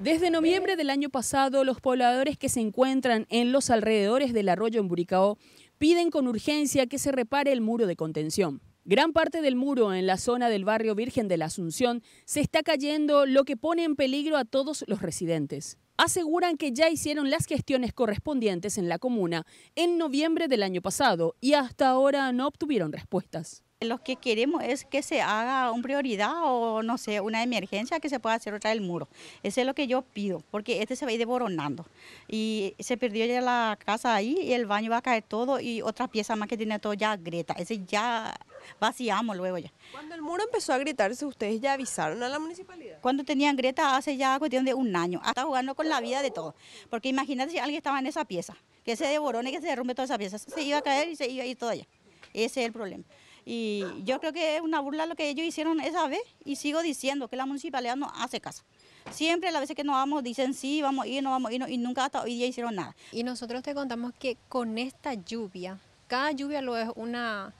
Desde noviembre del año pasado, los pobladores que se encuentran en los alrededores del arroyo en Buricao piden con urgencia que se repare el muro de contención. Gran parte del muro en la zona del barrio Virgen de la Asunción se está cayendo, lo que pone en peligro a todos los residentes. Aseguran que ya hicieron las gestiones correspondientes en la comuna en noviembre del año pasado y hasta ahora no obtuvieron respuestas. Lo que queremos es que se haga una prioridad o no sé, una emergencia que se pueda hacer otra del muro. Eso es lo que yo pido, porque este se va a ir devoronando. Y se perdió ya la casa ahí y el baño va a caer todo y otra pieza más que tiene todo ya grieta. Ese ya vaciamos luego ya. Cuando el muro empezó a gritarse, ¿ustedes ya avisaron a la municipalidad? Cuando tenían grieta hace ya cuestión de un año. Está jugando con la vida de todo. Porque imagínate si alguien estaba en esa pieza, que se devorone, que se derrumbe toda esa pieza. Se iba a caer y se iba a ir todo allá. Ese es el problema. Y yo creo que es una burla lo que ellos hicieron esa vez y sigo diciendo que la municipalidad no hace caso. Siempre las veces que nos vamos dicen sí, vamos a ir, no vamos a ir, y nunca hasta hoy día hicieron nada. Y nosotros te contamos que con esta lluvia, cada lluvia lo es una,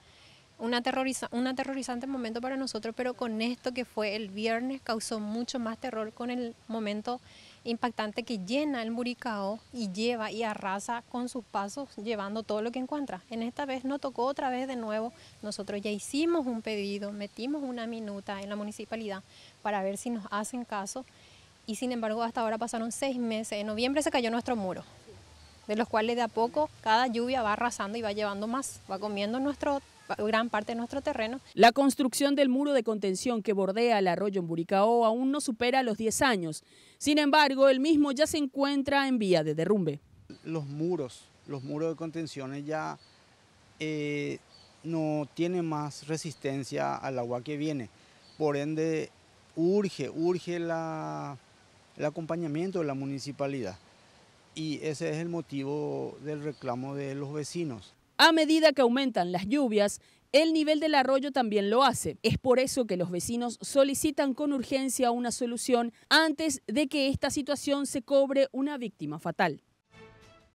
una, un aterrorizante momento para nosotros, pero con esto que fue el viernes causó mucho más terror con el momento impactante que llena el Muricao y lleva y arrasa con sus pasos llevando todo lo que encuentra. En esta vez no tocó otra vez de nuevo, nosotros ya hicimos un pedido, metimos una minuta en la municipalidad para ver si nos hacen caso. Y sin embargo hasta ahora pasaron seis meses, en noviembre se cayó nuestro muro, de los cuales de a poco cada lluvia va arrasando y va llevando más, va comiendo nuestro gran parte de nuestro terreno. La construcción del muro de contención que bordea el arroyo en Buricao aún no supera los 10 años. Sin embargo, el mismo ya se encuentra en vía de derrumbe. Los muros, los muros de contención ya eh, no tienen más resistencia al agua que viene. Por ende, urge, urge la, el acompañamiento de la municipalidad. Y ese es el motivo del reclamo de los vecinos. A medida que aumentan las lluvias, el nivel del arroyo también lo hace. Es por eso que los vecinos solicitan con urgencia una solución antes de que esta situación se cobre una víctima fatal.